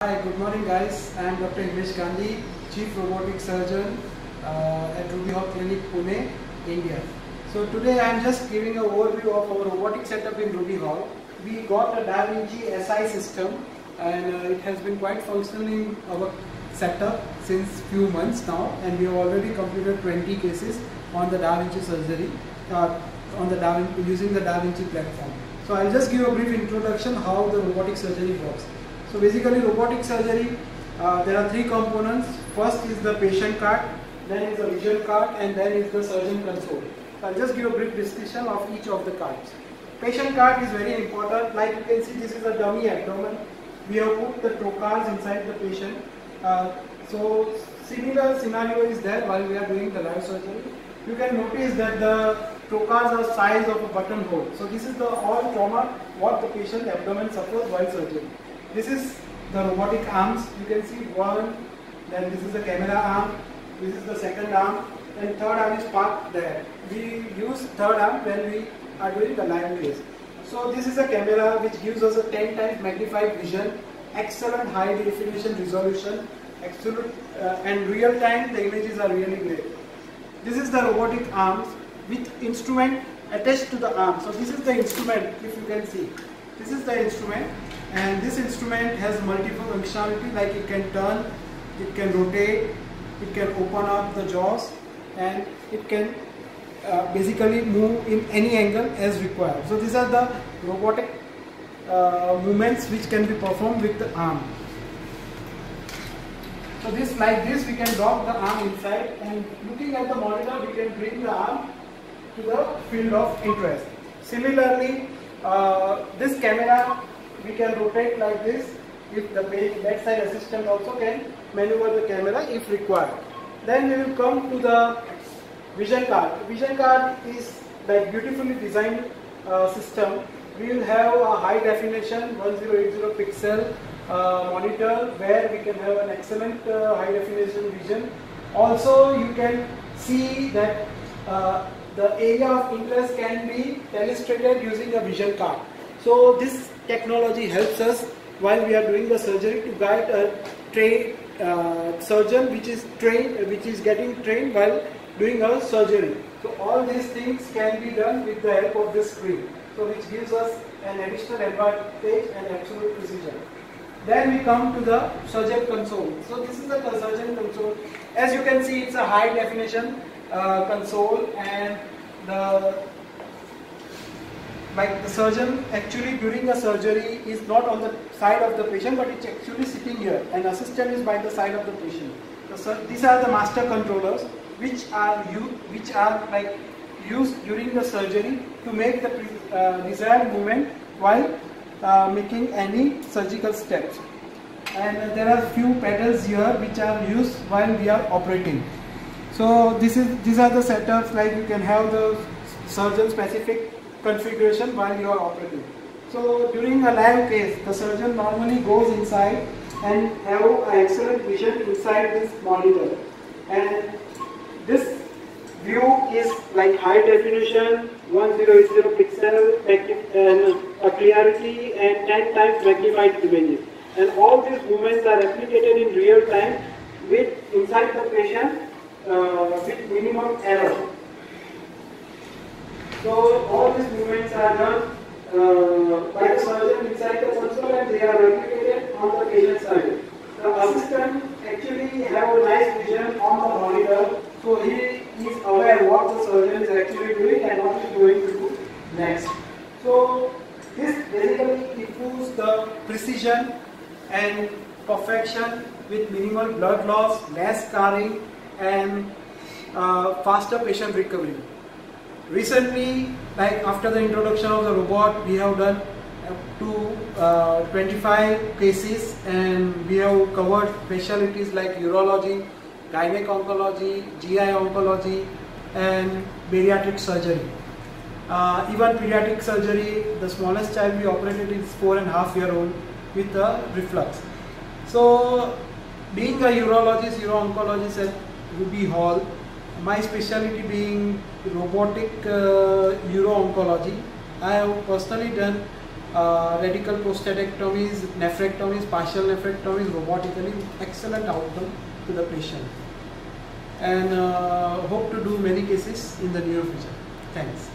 Hi, good morning guys. I am Dr. Himesh Gandhi, Chief Robotic Surgeon uh, at Ruby Hall Clinic, Pune, India. So today I am just giving an overview of our robotic setup in Ruby Hall. We got a Da Vinci SI system and uh, it has been quite functional in our setup since few months now and we have already completed 20 cases on the Da Vinci surgery uh, on the da Vinci, using the Da Vinci platform. So I'll just give a brief introduction how the robotic surgery works. So basically robotic surgery, uh, there are three components. First is the patient cart, then is the vision cart and then is the surgeon console. So I'll just give a brief description of each of the carts. Patient cart is very important. Like you can see this is a dummy abdomen. We have put the trocars inside the patient. Uh, so similar scenario is there while we are doing the live surgery. You can notice that the trocars are size of a buttonhole. So this is the all trauma what the patient abdomen suffers while surgery. This is the robotic arms. You can see one, then this is the camera arm, this is the second arm, and third arm is parked there. We use third arm when we are doing the live case. So this is a camera which gives us a 10 times magnified vision, excellent high definition resolution, absolute uh, and real time the images are really great. This is the robotic arms with instrument attached to the arm. So this is the instrument if you can see. This is the instrument and this instrument has multiple functionality like it can turn, it can rotate, it can open up the jaws and it can uh, basically move in any angle as required. So these are the robotic uh, movements which can be performed with the arm. So this like this we can drop the arm inside and looking at the monitor we can bring the arm to the field of interest. Similarly uh, this camera we can rotate like this if the bedside assistant also can maneuver the camera if required. Then we will come to the vision cart. Vision cart is like beautifully designed uh, system. We will have a high definition 1080 pixel uh, monitor where we can have an excellent uh, high definition vision. Also you can see that uh, the area of interest can be illustrated using a vision cart. So this technology helps us while we are doing the surgery to guide a trained uh, surgeon which is trained, which is getting trained while doing a surgery. So all these things can be done with the help of this screen. So which gives us an additional advantage and absolute precision. Then we come to the surgeon console. So this is the surgeon console. As you can see, it's a high definition uh, console and the like the surgeon actually during a surgery is not on the side of the patient but it's actually sitting here and assistant is by the side of the patient. The, these are the master controllers which are which are like used during the surgery to make the uh, desired movement while uh, making any surgical steps. And uh, there are few pedals here which are used while we are operating. So this is these are the setups like you can have the surgeon specific configuration while you are operating. So during a live case, the surgeon normally goes inside and have an excellent vision inside this monitor. And this view is like high definition, 1080 pixel and a clarity and 10 times magnified images. And all these movements are replicated in real time with inside the patient uh, with minimum error. So all these movements are done uh, by the surgeon inside the console and they are replicated on the patient side. The assistant actually have a nice vision on the monitor so he is aware what the surgeon is actually doing and what he is going to do next. So this basically improves the precision and perfection with minimal blood loss, less scarring and uh, faster patient recovery. Recently, like after the introduction of the robot, we have done up to uh, 25 cases and we have covered specialties like urology, gynec oncology, GI oncology and bariatric surgery. Uh, even pediatric surgery, the smallest child we operated is four and a half year old with a reflux. So being a urologist, uro-oncologist at Ruby Hall, my specialty being robotic uh, uro-oncology. I have personally done uh, radical prostatectomies, nephrectomies, partial nephrectomies robotically, excellent outcome to the patient. And uh, hope to do many cases in the near future. Thanks.